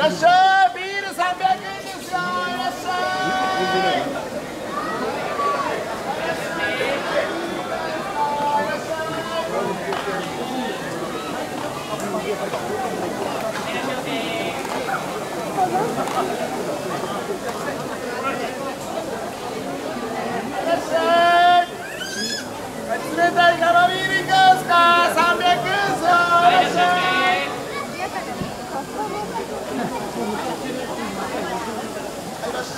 Gracias.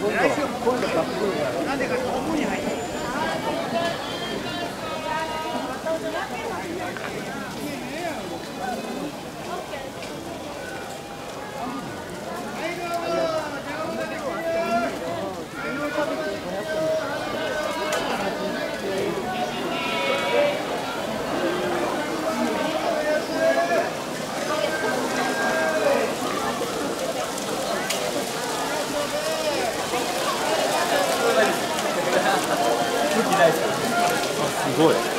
なんでかってに入ってすごい。